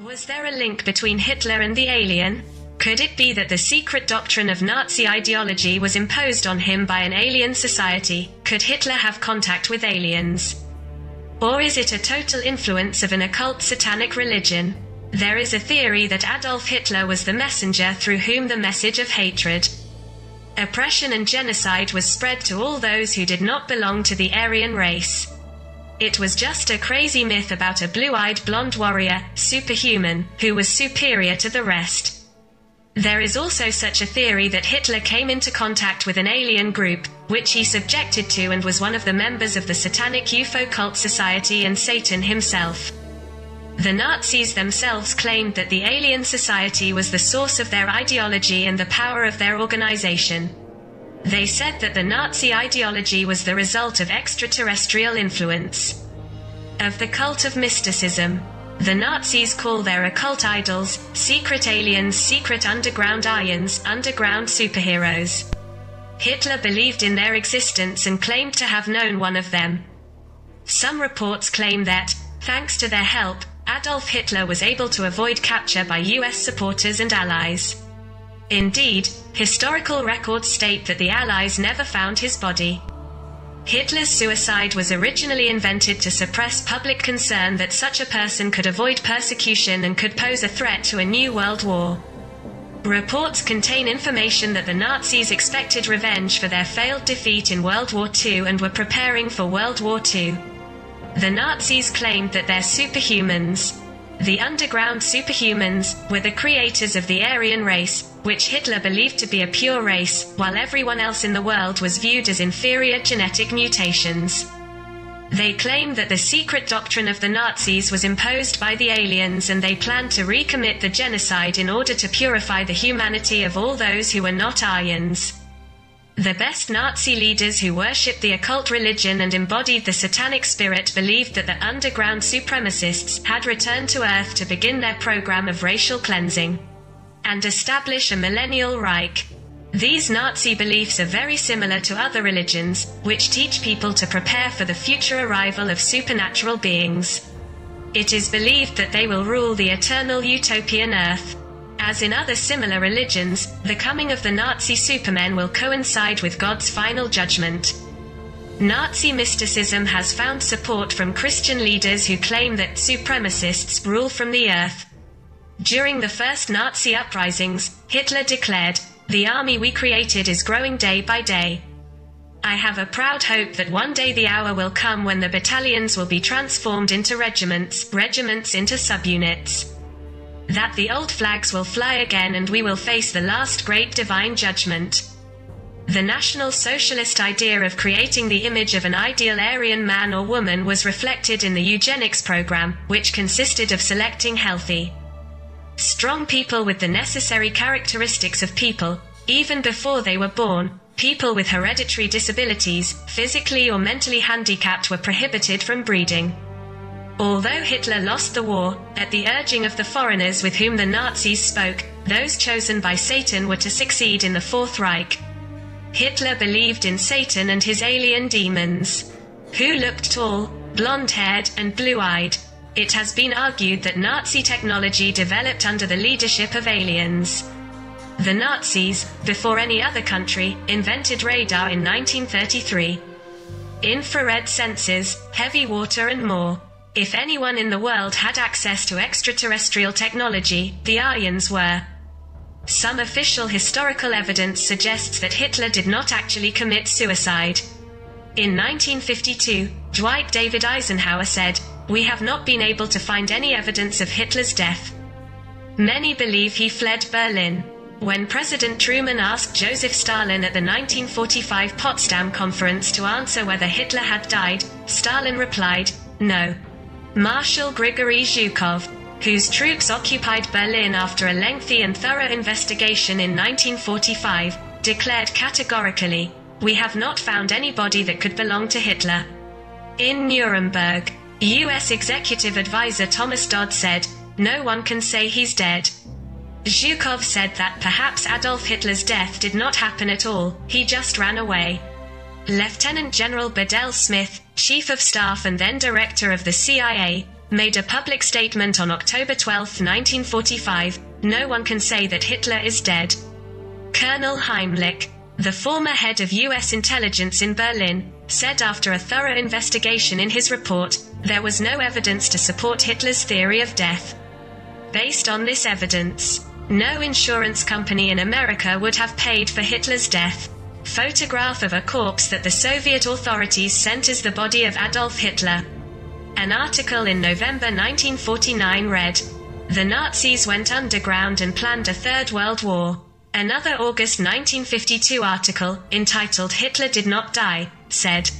Was there a link between Hitler and the alien? Could it be that the secret doctrine of Nazi ideology was imposed on him by an alien society? Could Hitler have contact with aliens? Or is it a total influence of an occult satanic religion? There is a theory that Adolf Hitler was the messenger through whom the message of hatred, oppression, and genocide was spread to all those who did not belong to the Aryan race. It was just a crazy myth about a blue eyed blonde warrior, superhuman, who was superior to the rest. There is also such a theory that Hitler came into contact with an alien group, which he subjected to and was one of the members of the satanic UFO cult society and Satan himself. The Nazis themselves claimed that the alien society was the source of their ideology and the power of their organization. They said that the Nazi ideology was the result of extraterrestrial influence. Of the cult of mysticism. The Nazis call their occult idols secret aliens, secret underground Aryans, underground superheroes. Hitler believed in their existence and claimed to have known one of them. Some reports claim that, thanks to their help, Adolf Hitler was able to avoid capture by US supporters and allies. Indeed, historical records state that the Allies never found his body. Hitler's suicide was originally invented to suppress public concern that such a person could avoid persecution and could pose a threat to a new world war. Reports contain information that the Nazis expected revenge for their failed defeat in World War II and were preparing for World War II. The Nazis claimed that their superhumans, the underground superhumans, were the creators of the Aryan race, which Hitler believed to be a pure race, while everyone else in the world was viewed as inferior genetic mutations. They claimed that the secret doctrine of the Nazis was imposed by the aliens and they planned to recommit the genocide in order to purify the humanity of all those who were not Aryans. The best Nazi leaders who worshipped the occult religion and embodied the satanic spirit believed that the underground supremacists had returned to Earth to begin their program of racial cleansing and establish a millennial Reich. These Nazi beliefs are very similar to other religions, which teach people to prepare for the future arrival of supernatural beings. It is believed that they will rule the eternal utopian Earth. As in other similar religions, the coming of the Nazi supermen will coincide with God's final judgment. Nazi mysticism has found support from Christian leaders who claim that supremacists rule from the earth. During the first Nazi uprisings, Hitler declared, The army we created is growing day by day. I have a proud hope that one day the hour will come when the battalions will be transformed into regiments, regiments into subunits that the old flags will fly again and we will face the last great divine judgment. The National Socialist idea of creating the image of an ideal Aryan man or woman was reflected in the eugenics program, which consisted of selecting healthy, strong people with the necessary characteristics of people, even before they were born. People with hereditary disabilities, physically or mentally handicapped, were prohibited from breeding. Although Hitler lost the war, at the urging of the foreigners with whom the Nazis spoke, those chosen by Satan were to succeed in the Fourth Reich. Hitler believed in Satan and his alien demons, who looked tall, blonde haired, and blue eyed. It has been argued that Nazi technology developed under the leadership of aliens. The Nazis, before any other country, invented radar in 1933. Infrared sensors, heavy water, and more. If anyone in the world had access to extraterrestrial technology, the Aryans were. Some official historical evidence suggests that Hitler did not actually commit suicide. In 1952, Dwight David Eisenhower said, We have not been able to find any evidence of Hitler's death. Many believe he fled Berlin. When President Truman asked Joseph Stalin at the 1945 Potsdam Conference to answer whether Hitler had died, Stalin replied, No. Marshal Grigory Zhukov, whose troops occupied Berlin after a lengthy and thorough investigation in 1945, declared categorically, We have not found anybody that could belong to Hitler. In Nuremberg, U.S. Executive Advisor Thomas Dodd said, No one can say he's dead. Zhukov said that perhaps Adolf Hitler's death did not happen at all, he just ran away. Lieutenant General Bedell Smith, Chief of Staff and then Director of the CIA, made a public statement on October 12, 1945 No one can say that Hitler is dead. Colonel Heimlich, the former head of US intelligence in Berlin, said after a thorough investigation in his report, there was no evidence to support Hitler's theory of death. Based on this evidence, no insurance company in America would have paid for Hitler's death. Photograph of a corpse that the Soviet authorities sent as the body of Adolf Hitler. An article in November 1949 read, The Nazis went underground and planned a Third World War. Another August 1952 article, entitled Hitler Did Not Die, said,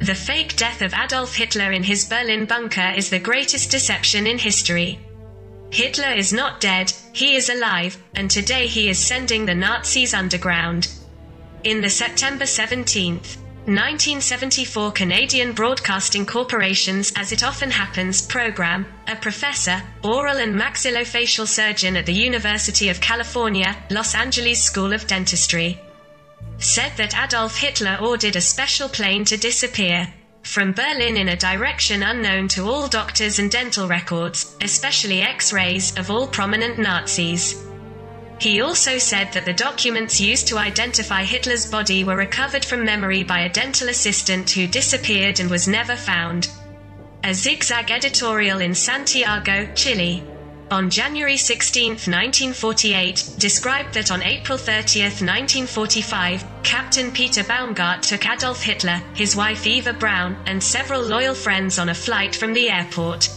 The fake death of Adolf Hitler in his Berlin bunker is the greatest deception in history. Hitler is not dead, he is alive, and today he is sending the Nazis underground. In the September 17, 1974 Canadian Broadcasting Corporation's As It Often Happens program, a professor, oral and maxillofacial surgeon at the University of California, Los Angeles School of Dentistry, said that Adolf Hitler ordered a special plane to disappear from Berlin in a direction unknown to all doctors and dental records, especially x rays, of all prominent Nazis. He also said that the documents used to identify Hitler's body were recovered from memory by a dental assistant who disappeared and was never found. A zigzag editorial in Santiago, Chile, on January 16, 1948, described that on April 30, 1945, Captain Peter Baumgart took Adolf Hitler, his wife Eva Braun, and several loyal friends on a flight from the airport.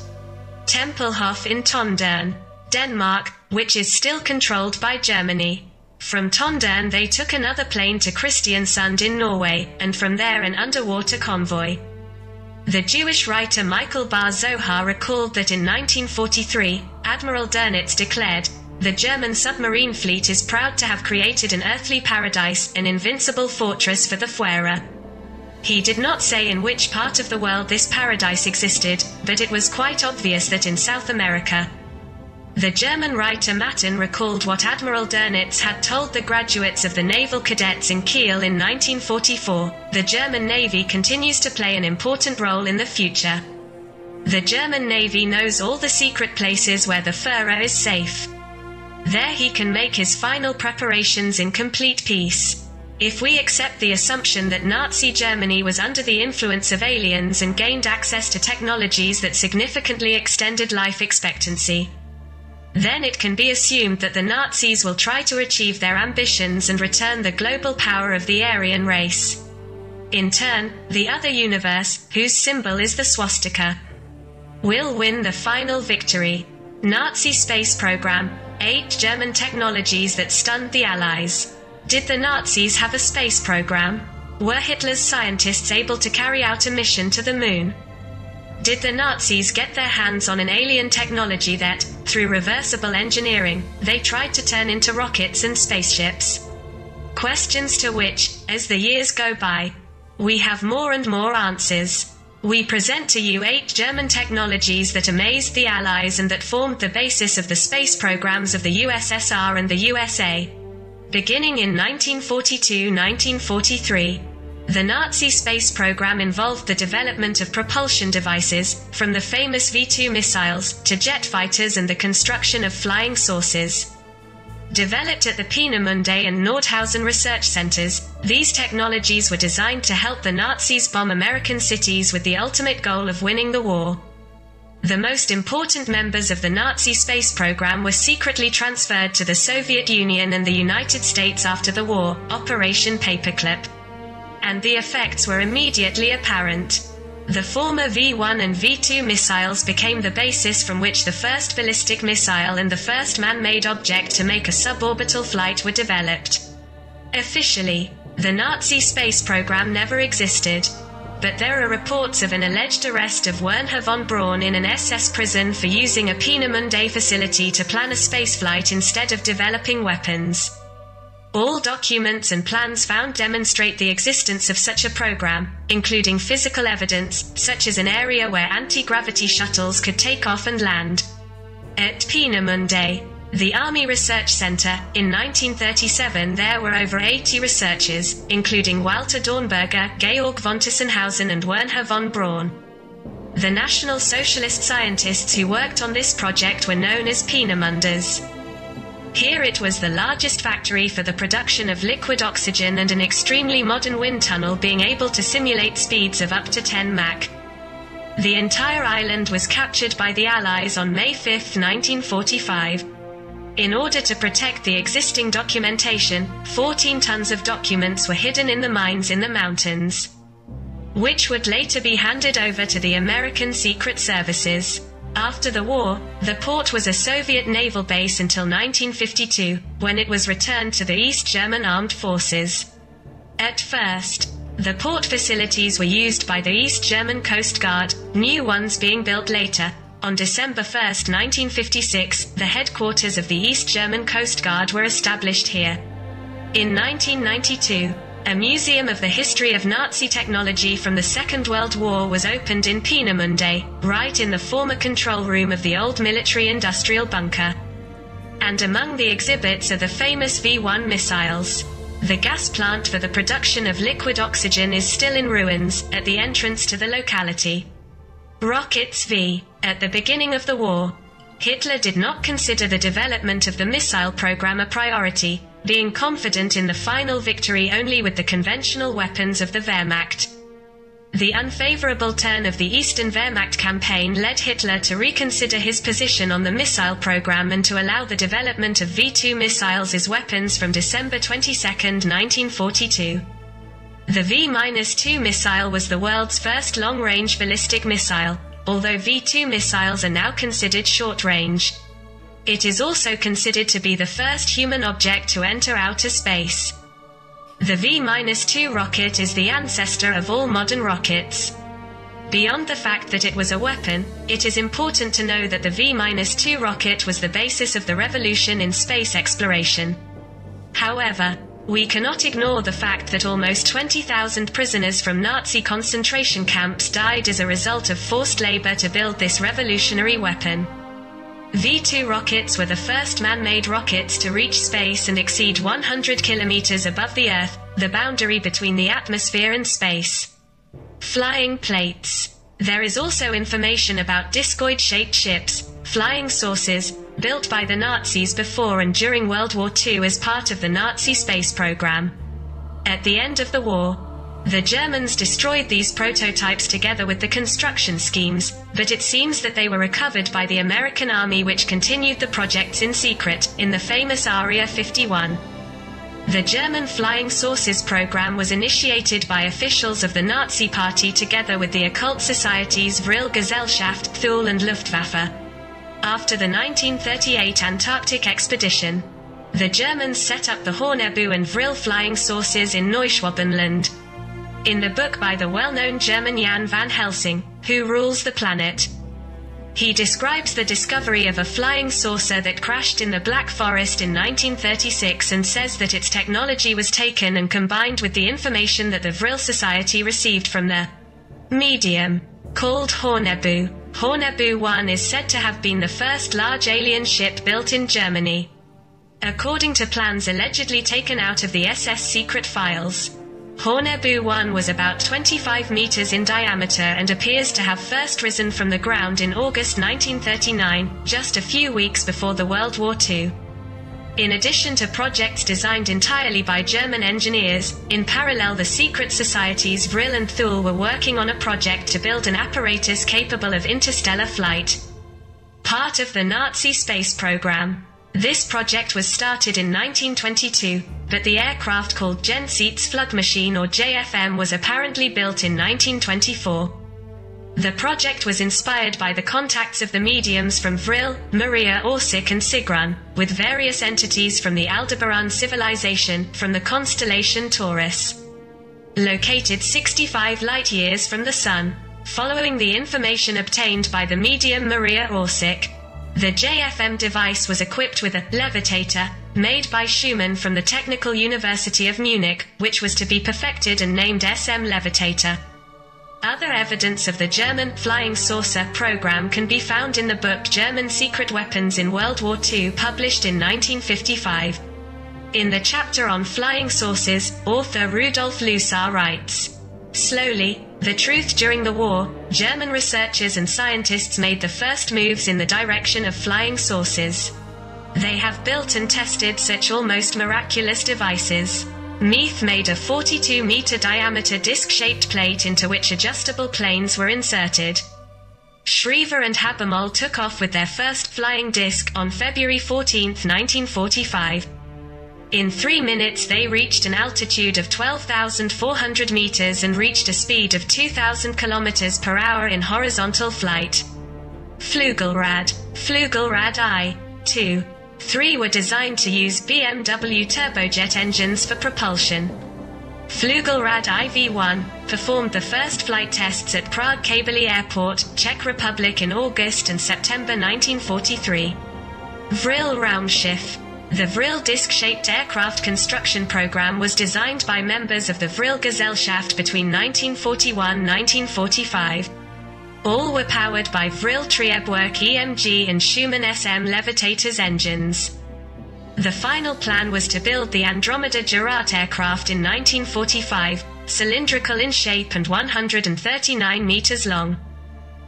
Tempelhof in Tondern, Denmark, which is still controlled by Germany. From Tondern they took another plane to Kristiansund in Norway, and from there an underwater convoy. The Jewish writer Michael Bar Zohar recalled that in 1943, Admiral Dönitz declared, the German submarine fleet is proud to have created an earthly paradise, an invincible fortress for the Fuhrer. He did not say in which part of the world this paradise existed, but it was quite obvious that in South America, the German writer Matten recalled what Admiral Dönitz had told the graduates of the naval cadets in Kiel in 1944 the German Navy continues to play an important role in the future. The German Navy knows all the secret places where the Fuhrer is safe. There he can make his final preparations in complete peace. If we accept the assumption that Nazi Germany was under the influence of aliens and gained access to technologies that significantly extended life expectancy, then it can be assumed that the Nazis will try to achieve their ambitions and return the global power of the Aryan race. In turn, the other universe, whose symbol is the swastika, will win the final victory. Nazi space program, eight German technologies that stunned the Allies. Did the Nazis have a space program? Were Hitler's scientists able to carry out a mission to the moon? Did the Nazis get their hands on an alien technology that, through reversible engineering, they tried to turn into rockets and spaceships? Questions to which, as the years go by, we have more and more answers. We present to you eight German technologies that amazed the Allies and that formed the basis of the space programs of the USSR and the USA. Beginning in 1942 1943, the Nazi space program involved the development of propulsion devices, from the famous V 2 missiles to jet fighters and the construction of flying saucers. Developed at the Peenemünde and Nordhausen research centers, these technologies were designed to help the Nazis bomb American cities with the ultimate goal of winning the war. The most important members of the Nazi space program were secretly transferred to the Soviet Union and the United States after the war, Operation Paperclip and the effects were immediately apparent. The former V 1 and V 2 missiles became the basis from which the first ballistic missile and the first man made object to make a suborbital flight were developed. Officially, the Nazi space program never existed. But there are reports of an alleged arrest of Wernher von Braun in an SS prison for using a Peenemünde facility to plan a spaceflight instead of developing weapons. All documents and plans found demonstrate the existence of such a program, including physical evidence, such as an area where anti gravity shuttles could take off and land. At Peenemünde, the Army Research Center, in 1937 there were over 80 researchers, including Walter Dornberger, Georg von Tiesenhausen and Wernher von Braun. The National Socialist scientists who worked on this project were known as Peenemunders. Here it was the largest factory for the production of liquid oxygen and an extremely modern wind tunnel being able to simulate speeds of up to 10 Mach. The entire island was captured by the Allies on May 5, 1945. In order to protect the existing documentation, 14 tons of documents were hidden in the mines in the mountains, which would later be handed over to the American Secret Services. After the war, the port was a Soviet naval base until 1952, when it was returned to the East German Armed Forces. At first, the port facilities were used by the East German Coast Guard, new ones being built later. On December 1, 1956, the headquarters of the East German Coast Guard were established here. In 1992, a museum of the history of Nazi technology from the Second World War was opened in Peenemünde, right in the former control room of the old military industrial bunker. And among the exhibits are the famous V 1 missiles. The gas plant for the production of liquid oxygen is still in ruins, at the entrance to the locality. Rockets V. At the beginning of the war, Hitler did not consider the development of the missile program a priority, being confident in the final victory only with the conventional weapons of the Wehrmacht. The unfavorable turn of the Eastern Wehrmacht campaign led Hitler to reconsider his position on the missile program and to allow the development of V 2 missiles as weapons from December 22, 1942. The V 2 missile was the world's first long range ballistic missile, although V 2 missiles are now considered short range. It is also considered to be the first human object to enter outer space. The V-2 rocket is the ancestor of all modern rockets. Beyond the fact that it was a weapon, it is important to know that the V-2 rocket was the basis of the revolution in space exploration. However, we cannot ignore the fact that almost 20,000 prisoners from Nazi concentration camps died as a result of forced labor to build this revolutionary weapon. V-2 rockets were the first man-made rockets to reach space and exceed 100 kilometers above the Earth, the boundary between the atmosphere and space. Flying plates. There is also information about discoid-shaped ships, flying saucers, built by the Nazis before and during World War II as part of the Nazi space program. At the end of the war, the Germans destroyed these prototypes together with the construction schemes, but it seems that they were recovered by the American Army which continued the projects in secret, in the famous Area 51. The German Flying Saucers program was initiated by officials of the Nazi Party together with the occult societies Vril Gesellschaft, Thule and Luftwaffe. After the 1938 Antarctic expedition, the Germans set up the Haunebu and Vril flying saucers in Neuschwabenland, in the book by the well-known German Jan van Helsing, Who Rules the Planet. He describes the discovery of a flying saucer that crashed in the Black Forest in 1936 and says that its technology was taken and combined with the information that the Vril Society received from the medium called Haunebu. Haunebu 1 is said to have been the first large alien ship built in Germany. According to plans allegedly taken out of the SS secret files, Haunebu 1 was about 25 meters in diameter and appears to have first risen from the ground in August 1939, just a few weeks before the World War II. In addition to projects designed entirely by German engineers, in parallel the secret societies Vril and Thule were working on a project to build an apparatus capable of interstellar flight. Part of the Nazi space program. This project was started in 1922, but the aircraft called Jenseits Flugmaschine or JFM was apparently built in 1924. The project was inspired by the contacts of the mediums from Vril, Maria Orsic and Sigrun, with various entities from the Aldebaran civilization from the constellation Taurus. Located 65 light years from the Sun, following the information obtained by the medium Maria Orsic, the JFM device was equipped with a levitator, made by Schumann from the Technical University of Munich, which was to be perfected and named SM Levitator. Other evidence of the German flying saucer program can be found in the book German Secret Weapons in World War II, published in 1955. In the chapter on flying saucers, author Rudolf Lusar writes Slowly, The truth during the war, German researchers and scientists made the first moves in the direction of flying saucers. They have built and tested such almost miraculous devices. Miethe made a 42 meter diameter disc shaped plate into which adjustable planes were inserted. Schriever and Habermohl took off with their first flying disc on February 14, 1945. In three minutes, they reached an altitude of 12,400 meters and reached a speed of 2,000 kilometers per hour in horizontal flight. Flugelrad, Flugelrad I, 2, 3 were designed to use BMW turbojet engines for propulsion. Flugelrad IV-1 performed the first flight tests at Prague Kbely Airport, Czech Republic in August and September 1943. Vril Raumschiff the Vril disc-shaped aircraft construction program was designed by members of the Vril Gesellschaft between 1941-1945. All were powered by Vril Triebwerk EMG and Schumann SM Levitators engines. The final plan was to build the Andromeda Gerät aircraft in 1945, cylindrical in shape and 139 meters long.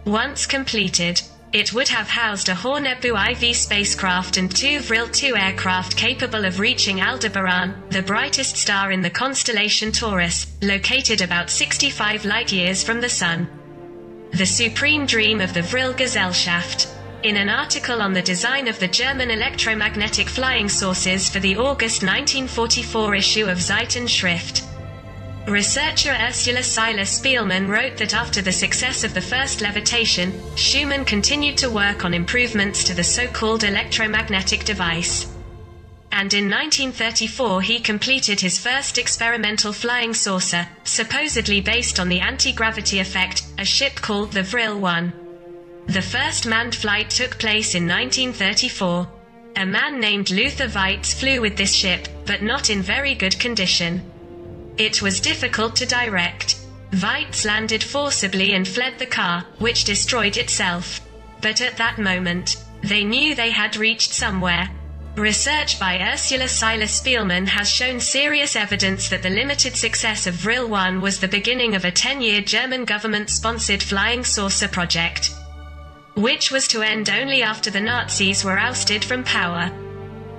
Once completed, it would have housed a Haunebu IV spacecraft and two Vril 2 aircraft capable of reaching Aldebaran, the brightest star in the constellation Taurus, located about 65 light years from the Sun. The supreme dream of the Vril Gesellschaft. In an article on the design of the German electromagnetic flying sources for the August 1944 issue of Zeitenschrift, Researcher Ursula Seiler Spielman wrote that after the success of the first levitation, Schumann continued to work on improvements to the so-called electromagnetic device. And in 1934 he completed his first experimental flying saucer, supposedly based on the anti-gravity effect, a ship called the Vril 1. The first manned flight took place in 1934. A man named Luther Weitz flew with this ship, but not in very good condition. It was difficult to direct. Weitz landed forcibly and fled the car, which destroyed itself. But at that moment, they knew they had reached somewhere. Research by Ursula Seiler Spielmann has shown serious evidence that the limited success of Vril 1 was the beginning of a 10 year German government sponsored flying saucer project, which was to end only after the Nazis were ousted from power.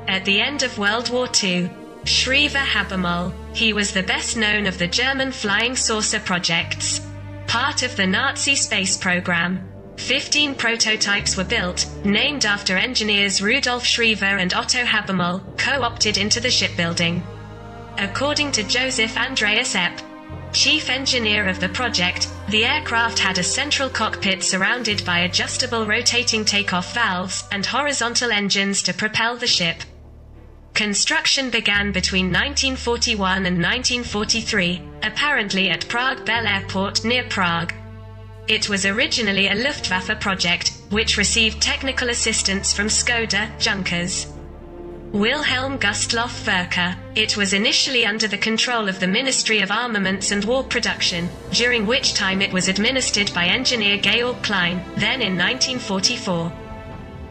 At the end of World War II, Schriever Habermohl. He was the best known of the German flying saucer projects. Part of the Nazi space program. Fifteen prototypes were built, named after engineers Rudolf Schriever and Otto Habermohl, co-opted into the shipbuilding. According to Joseph Andreas Epp, chief engineer of the project, the aircraft had a central cockpit surrounded by adjustable rotating takeoff valves and horizontal engines to propel the ship. Construction began between 1941 and 1943, apparently at Prague Bell Airport near Prague. It was originally a Luftwaffe project, which received technical assistance from Skoda, Junkers. Wilhelm Gustloff Werke. It was initially under the control of the Ministry of Armaments and War Production, during which time it was administered by engineer Georg Klein, then in 1944.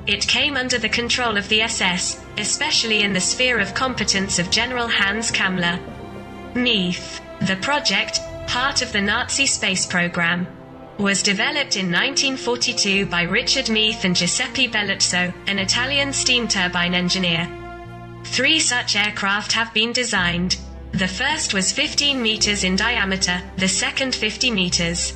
It came under the control of the SS, especially in the sphere of competence of General Hans Kammler. Miethe, the project, part of the Nazi space program, was developed in 1942 by Richard Miethe and Giuseppe Belluzzo, an Italian steam turbine engineer. Three such aircraft have been designed. The first was 15 meters in diameter, the second 50 meters,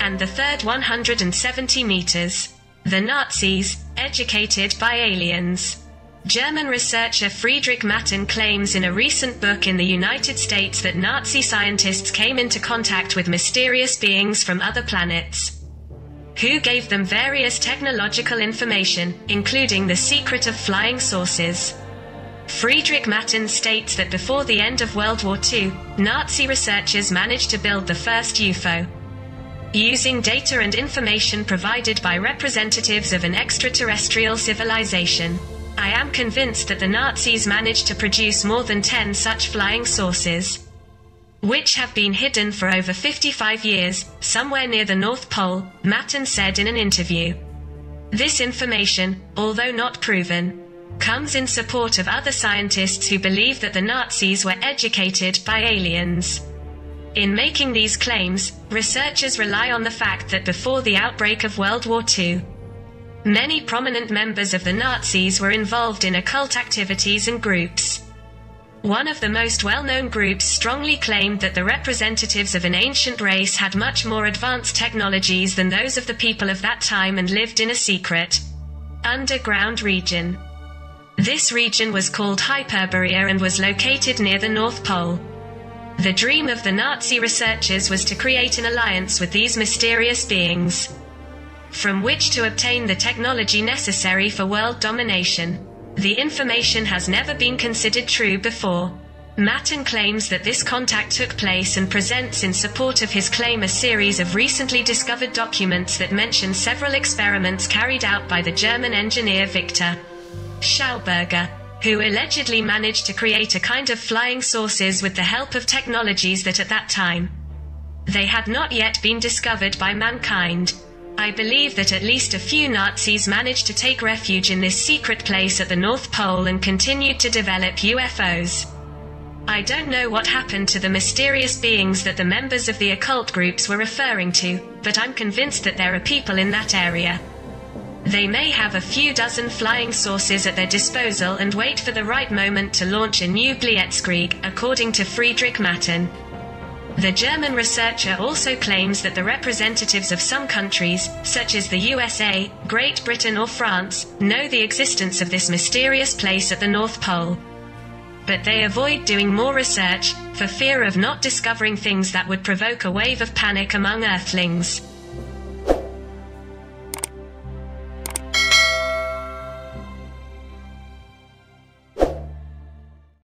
and the third 170 meters. The Nazis, educated by aliens. German researcher Friedrich Matten claims in a recent book in the United States that Nazi scientists came into contact with mysterious beings from other planets who gave them various technological information, including the secret of flying saucers. Friedrich Matten states that before the end of World War II, Nazi researchers managed to build the first UFO, using data and information provided by representatives of an extraterrestrial civilization. I am convinced that the Nazis managed to produce more than 10 such flying saucers, which have been hidden for over 55 years, somewhere near the North Pole, Matten said in an interview. This information, although not proven, comes in support of other scientists who believe that the Nazis were educated by aliens. In making these claims, researchers rely on the fact that before the outbreak of World War II, many prominent members of the Nazis were involved in occult activities and groups. One of the most well-known groups strongly claimed that the representatives of an ancient race had much more advanced technologies than those of the people of that time and lived in a secret, underground region. This region was called Hyperborea and was located near the North Pole. The dream of the Nazi researchers was to create an alliance with these mysterious beings, from which to obtain the technology necessary for world domination. The information has never been considered true before. Matten claims that this contact took place and presents in support of his claim a series of recently discovered documents that mention several experiments carried out by the German engineer Victor Schauberger, who allegedly managed to create a kind of flying saucers with the help of technologies that at that time they had not yet been discovered by mankind. I believe that at least a few Nazis managed to take refuge in this secret place at the North Pole and continued to develop UFOs. I don't know what happened to the mysterious beings that the members of the occult groups were referring to, but I'm convinced that there are people in that area. They may have a few dozen flying saucers at their disposal and wait for the right moment to launch a new Blitzkrieg, according to Friedrich Matten. The German researcher also claims that the representatives of some countries, such as the USA, Great Britain, or France, know the existence of this mysterious place at the North Pole. But they avoid doing more research, for fear of not discovering things that would provoke a wave of panic among Earthlings.